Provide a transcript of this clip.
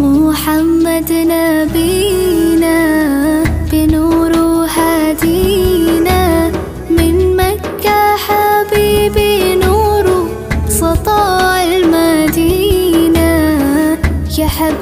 محمد نبينا بنور هدينا من مكة حبيبي نور سطع المدينة يا حبيبي